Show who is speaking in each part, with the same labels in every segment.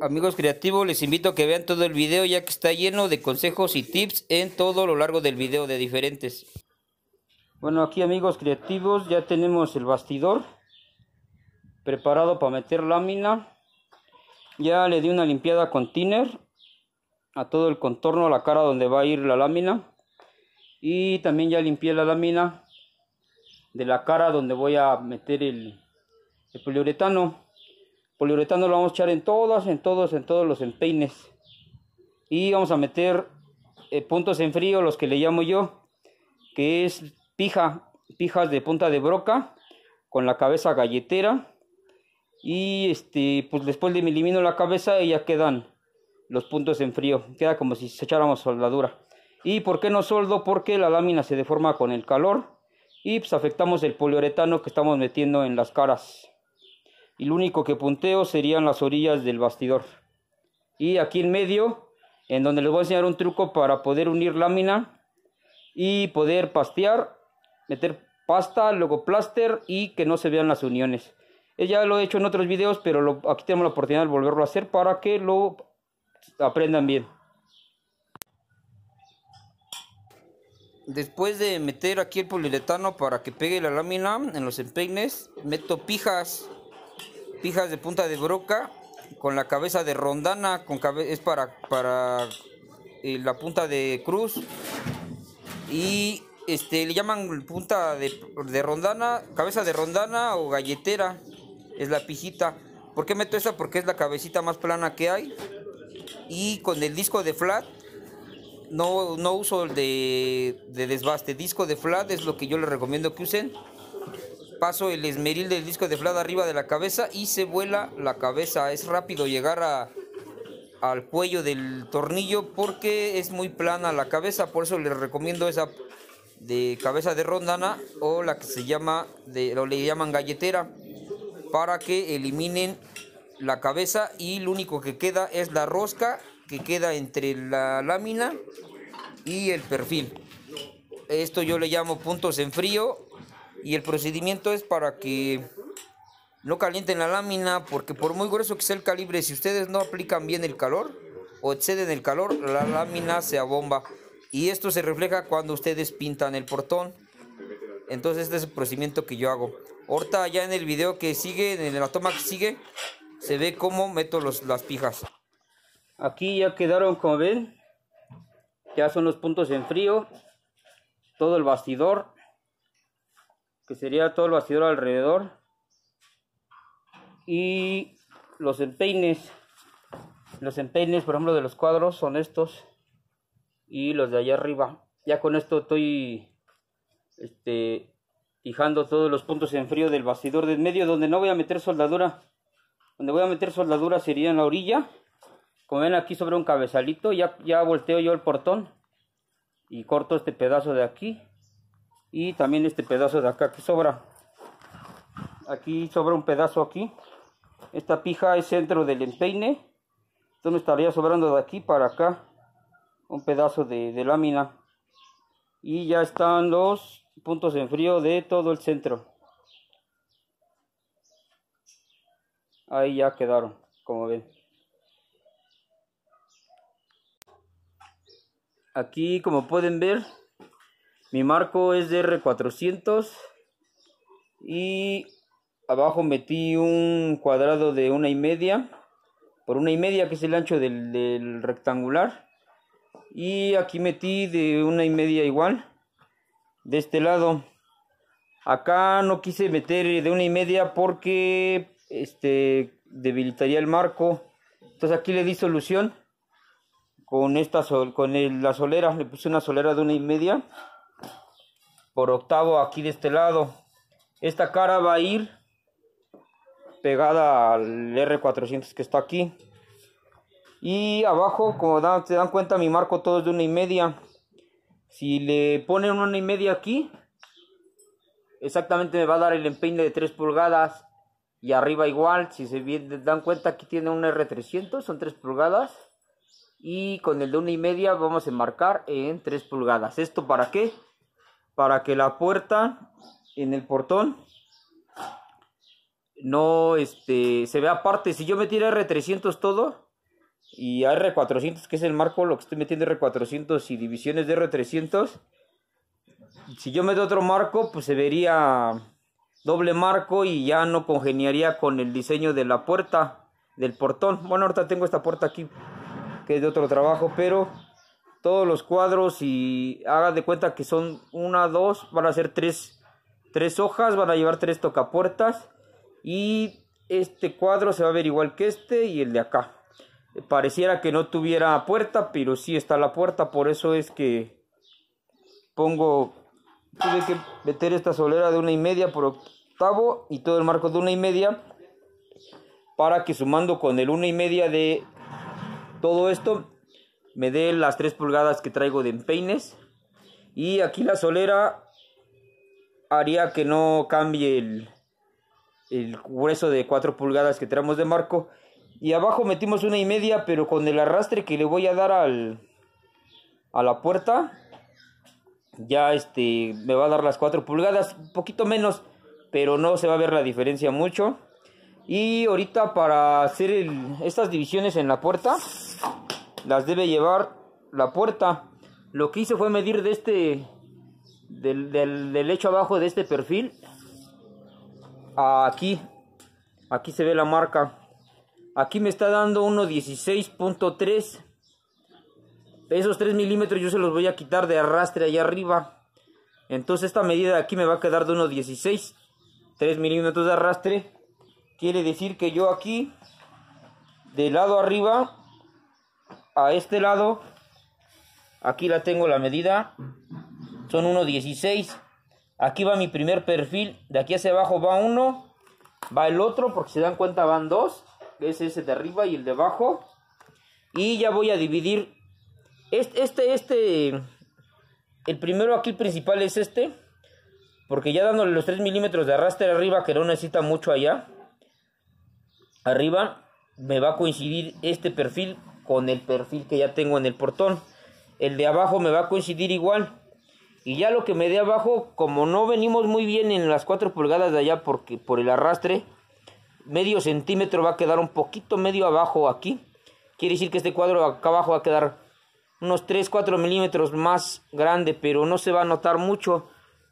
Speaker 1: Amigos creativos, les invito a que vean todo el video ya que está lleno de consejos y tips en todo lo largo del video de diferentes. Bueno, aquí amigos creativos ya tenemos el bastidor preparado para meter lámina. Ya le di una limpiada con thinner a todo el contorno, a la cara donde va a ir la lámina. Y también ya limpié la lámina de la cara donde voy a meter el, poliuretano. Poliuretano lo vamos a echar en todas, en todos, en todos los empeines. Y vamos a meter eh, puntos en frío, los que le llamo yo, que es pija, pijas de punta de broca con la cabeza galletera. Y este, pues después de me elimino la cabeza y ya quedan los puntos en frío. Queda como si se echáramos soldadura. ¿Y por qué no soldo? Porque la lámina se deforma con el calor y pues afectamos el poliuretano que estamos metiendo en las caras. Y lo único que punteo serían las orillas del bastidor. Y aquí en medio, en donde les voy a enseñar un truco para poder unir lámina y poder pastear, meter pasta, luego plaster y que no se vean las uniones. Eh, ya lo he hecho en otros videos, pero aquí tenemos la oportunidad de volverlo a hacer para que lo aprendan bien. Después de meter aquí el poliuretano para que pegue la lámina en los empeines, meto pijas, pijas de punta de broca con la cabeza de rondana, con es para, para eh, la punta de cruz y este le llaman punta de, de, rondana, cabeza de rondana o galletera, es la pijita. ¿Por qué meto esa? Porque es la cabecita más plana que hay y con el disco de flat no, no uso el de, de, desbaste. Disco de flat es lo que yo les recomiendo que usen. Paso el esmeril del disco de flat arriba de la cabeza y se vuela la cabeza. Es rápido llegar a, al cuello del tornillo porque es muy plana la cabeza. Por eso les recomiendo esa de cabeza de rondana o la que se llama, de, o le llaman galletera. Para que eliminen la cabeza y lo único que queda es la rosca que queda entre la lámina y el perfil. Esto yo le llamo puntos en frío y el procedimiento es para que no calienten la lámina porque por muy grueso que sea el calibre, si ustedes no aplican bien el calor o exceden el calor, la lámina se abomba. Y esto se refleja cuando ustedes pintan el portón. Entonces este es el procedimiento que yo hago. Ahorita ya en el video que sigue, en la toma que sigue, se ve cómo meto las pijas. Aquí ya quedaron, como ven, ya son los puntos en frío. Todo el bastidor, que sería todo el bastidor alrededor. Y los empeines, los empeines, por ejemplo, de los cuadros son estos. Y los de allá arriba. Ya con esto estoy este, fijando todos los puntos en frío del bastidor del medio, donde no voy a meter soldadura. Donde voy a meter soldadura sería en la orilla como ven aquí sobre un cabezalito, ya, ya volteo yo el portón y corto este pedazo de aquí y también este pedazo de acá que sobra. Aquí sobra un pedazo aquí. Esta pija es centro del empeine. Entonces me estaría sobrando de aquí para acá un pedazo de, de lámina. Y ya están los puntos en frío de todo el centro. Ahí ya quedaron, como ven. Aquí como pueden ver mi marco es de R400 y abajo metí un cuadrado de una y media por una y media que es el ancho del, rectangular. Y aquí metí de una y media igual de este lado. Acá no quise meter de una y media porque este debilitaría el marco. Entonces aquí le di solución con esta con la solera, le puse una solera de una y media por octavo aquí de este lado. Esta cara va a ir pegada al R400 que está aquí. Y abajo, como dan, se dan cuenta, mi marco todo es de una y media. Si le ponen una y media aquí, exactamente me va a dar el empeine de 3 pulgadas. Y arriba igual, si se dan cuenta, aquí tiene un R300, son 3 pulgadas y con el de una y media vamos a enmarcar en 3 pulgadas. ¿Esto para qué? Para que la puerta en el portón no este, se ve aparte. Si yo metiera R300 todo y R400, que es el marco, lo que estoy metiendo R400 y divisiones de R300, si yo meto otro marco, pues se vería doble marco y ya no congeniaría con el diseño de la puerta, del portón. Bueno, ahorita tengo esta puerta aquí, que es de otro trabajo, pero todos los cuadros y haga de cuenta que son una, dos, van a ser tres, tres hojas, van a llevar tres tocapuertas y este cuadro se va a ver igual que este y el de acá. Pareciera que no tuviera puerta, pero sí está la puerta, por eso es que pongo, tuve que meter esta solera de una y media por octavo y todo el marco de una y media para que sumando con el una y media de todo esto me dé las 3 pulgadas que traigo de empeines y aquí la solera haría que no cambie el, el grueso de 4 pulgadas que traemos de marco. Y abajo metimos una y media, pero con el arrastre que le voy a dar al, a la puerta, ya este me va a dar las 4 pulgadas, un poquito menos, pero no se va a ver la diferencia mucho. Y ahorita para hacer estas divisiones en la puerta, las debe llevar la puerta. Lo que hice fue medir de este, del, del, hecho abajo de este perfil. Aquí aquí se ve la marca. Aquí me está dando 1.16.3 esos 3 milímetros yo se los voy a quitar de arrastre allá arriba. Entonces esta medida de aquí me va a quedar de 1.16 3 milímetros de arrastre. Quiere decir que yo aquí del lado arriba a este lado aquí la tengo la medida son 1.16 Aquí va mi primer perfil. De aquí hacia abajo va uno. Va el otro. Porque se dan cuenta van dos. Es ese de arriba y el de abajo. Y ya voy a dividir. Este, este, este. El primero aquí principal es este. Porque ya dándole los 3 milímetros de arrastre arriba. Que no necesita mucho allá. Arriba. Me va a coincidir este perfil. Con el perfil que ya tengo en el portón. El de abajo me va a coincidir igual y ya lo que me dé abajo, como no venimos muy bien en las 4 pulgadas de allá porque por el arrastre, medio centímetro va a quedar un poquito medio abajo aquí. Quiere decir que este cuadro acá abajo va a quedar unos 3-4 milímetros más grande, pero no se va a notar mucho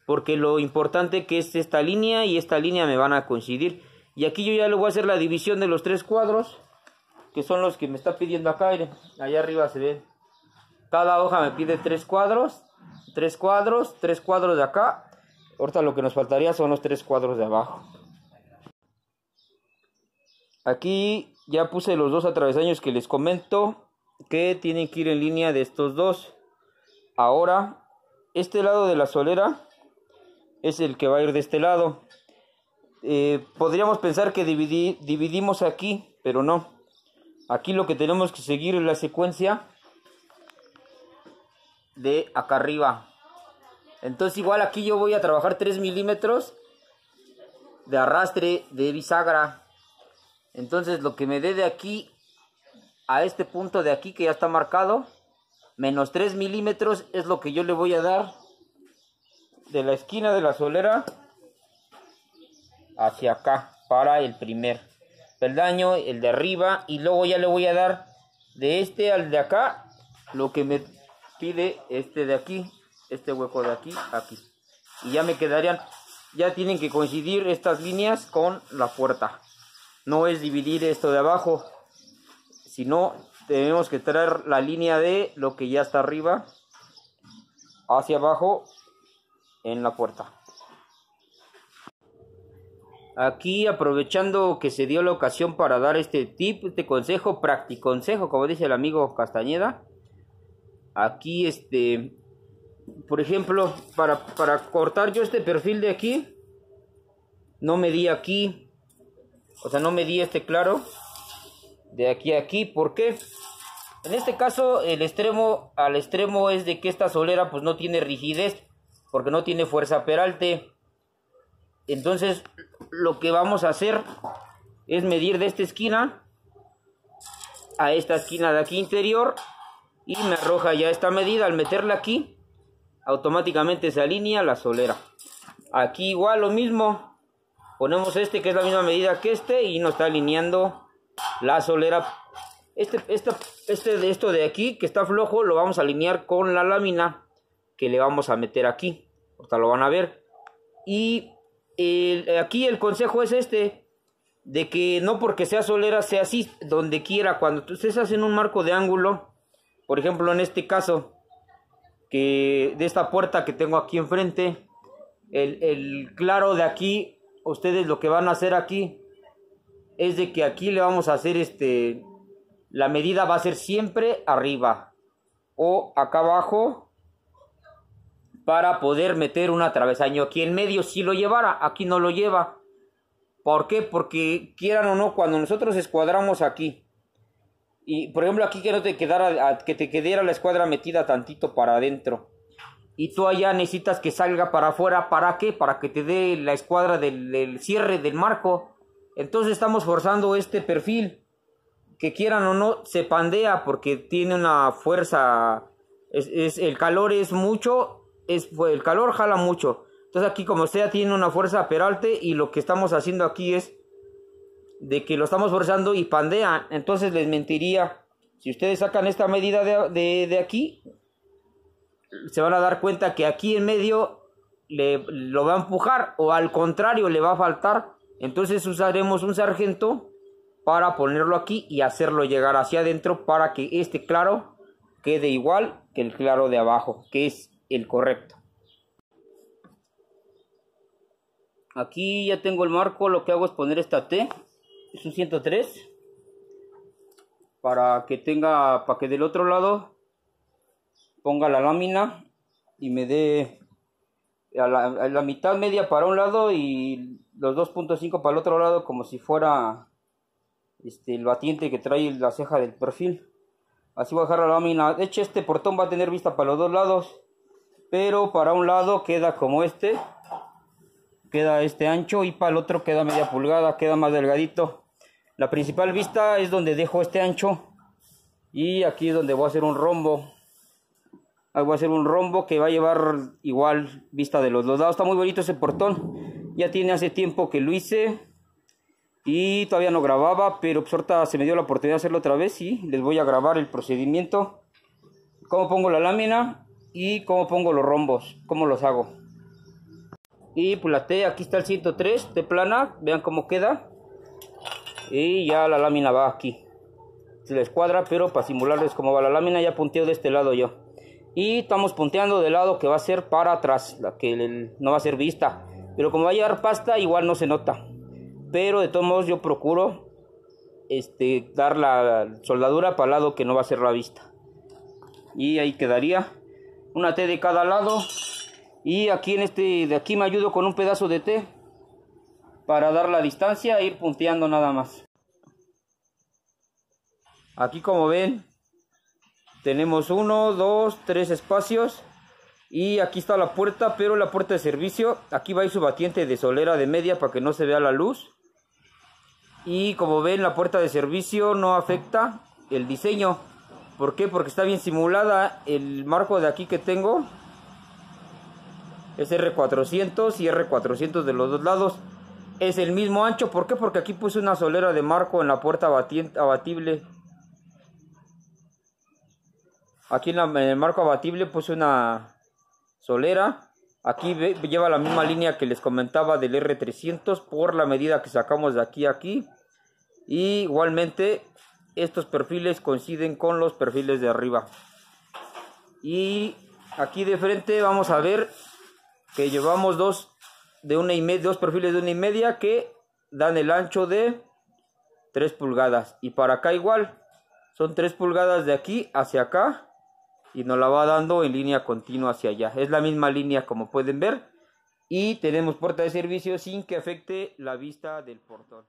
Speaker 1: porque lo importante que es esta línea y esta línea me van a coincidir. Y aquí yo ya le voy a hacer la división de los tres cuadros, que son los que me está pidiendo acá. allá arriba se ve. Cada hoja me pide tres cuadros tres cuadros, tres cuadros de acá. Ahorita lo que nos faltaría son los tres cuadros de abajo. Aquí ya puse los dos atravesaños que les comento que tienen que ir en línea de estos dos. Ahora, este lado de la solera es el que va a ir de este lado. Eh, podríamos pensar que dividimos aquí, pero no. Aquí lo que tenemos que seguir es la secuencia de acá arriba. Entonces igual aquí yo voy a trabajar 3 milímetros de arrastre de bisagra. Entonces lo que me dé de aquí a este punto de aquí que ya está marcado, menos 3 milímetros es lo que yo le voy a dar de la esquina de la solera hacia acá para el primer peldaño, el de arriba y luego ya le voy a dar de este al de acá lo que me pide este de aquí, este hueco de aquí, aquí. Y ya me quedarían, ya tienen que coincidir estas líneas con la puerta. No es dividir esto de abajo, sino tenemos que traer la línea de lo que ya está arriba hacia abajo en la puerta. Aquí aprovechando que se dio la ocasión para dar este tip, este consejo, práctico consejo, como dice el amigo Castañeda aquí este por ejemplo para, para cortar yo este perfil de aquí no medí aquí o sea no medí este claro de aquí a aquí ¿por qué? en este caso el extremo al extremo es de que esta solera pues no tiene rigidez porque no tiene fuerza peralte entonces lo que vamos a hacer es medir de esta esquina a esta esquina de aquí interior y me arroja ya esta medida al meterla aquí automáticamente se alinea la solera aquí igual lo mismo Ponemos este que es la misma medida que este y nos está alineando la solera. Este, este, este de esto de aquí que está flojo lo vamos a alinear con la lámina que le vamos a meter aquí. Ahorita lo van a ver. Y aquí el consejo es este. De que no porque sea solera sea así donde quiera. Cuando ustedes hacen un marco de ángulo. Por ejemplo en este caso. Que de esta puerta que tengo aquí enfrente. El, el claro de aquí. Ustedes lo que van a hacer aquí. Es de que aquí le vamos a hacer este. La medida va a ser siempre arriba. O acá abajo para poder meter un travesaño. Aquí en medio sí lo llevara, aquí no lo lleva. ¿Por qué? Porque quieran o no, cuando nosotros escuadramos aquí, y por ejemplo aquí que no te quedara, que te quedara la escuadra metida tantito para adentro, y tú allá necesitas que salga para afuera, ¿para qué? Para que te dé la escuadra del, cierre del marco. Entonces estamos forzando este perfil, que quieran o no, se pandea porque tiene una fuerza, es el calor es mucho es, el calor jala mucho. Entonces aquí como sea tiene una fuerza peralte y lo que estamos haciendo aquí es de que lo estamos forzando y pandea. Entonces les mentiría, si ustedes sacan esta medida de, de, aquí, se van a dar cuenta que aquí en medio le, lo va a empujar o al contrario le va a faltar. Entonces usaremos un sargento para ponerlo aquí y hacerlo llegar hacia adentro para que este claro quede igual que el claro de abajo, que es el correcto. Aquí ya tengo el marco, lo que hago es poner esta T, es un 103, para que tenga, para que del otro lado ponga la lámina y me dé a la, mitad media para un lado y los 2.5 para el otro lado como si fuera este, el batiente que trae la ceja del perfil. Así voy a dejar la lámina. De hecho, este portón va a tener vista para los dos lados pero para un lado queda como este. Queda este ancho y para el otro queda media pulgada queda más delgadito. La principal vista es donde dejo este ancho. Y aquí es donde voy a hacer un rombo. Voy a hacer un rombo que va a llevar igual vista de los dos lados. Está muy bonito ese portón. Ya tiene hace tiempo que lo hice. Y todavía no grababa pero pues se me dio la oportunidad de hacerlo otra vez y les voy a grabar el procedimiento. Cómo pongo la lámina y cómo pongo los rombos, cómo los hago. Y pues aquí está el 103 de plana, vean cómo queda. Y ya la lámina va aquí. Se la escuadra, pero para simularles cómo va la lámina, ya punteo de este lado yo. Y estamos punteando del lado que va a ser para atrás, la que no va a ser vista. Pero como va a llevar pasta, igual no se nota. Pero de todos modos yo procuro este, dar la soldadura para el lado que no va a ser la vista. Y ahí quedaría una T de cada lado. Y aquí en este de aquí me ayudo con un pedazo de T para dar la distancia e ir punteando nada más. Aquí como ven tenemos uno, dos, tres espacios. Y aquí está la puerta pero la puerta de servicio aquí va a ir su batiente de solera de media para que no se vea la luz. Y como ven la puerta de servicio no afecta el diseño ¿Por qué? Porque está bien simulada el marco de aquí que tengo. Es R400 y R400 de los dos lados. Es el mismo ancho. ¿Por qué? Porque aquí puse una solera de marco en la puerta abatible. Aquí en, el marco abatible puse una solera. Aquí lleva la misma línea que les comentaba del R300 por la medida que sacamos de aquí a aquí. Y igualmente estos perfiles coinciden con los perfiles de arriba. Y aquí de frente vamos a ver que llevamos dos de una y media dos perfiles de una y media que dan el ancho de 3 pulgadas. Y para acá igual son 3 pulgadas de aquí hacia acá y nos la va dando en línea continua hacia allá. Es la misma línea como pueden ver. Y tenemos puerta de servicio sin que afecte la vista del portón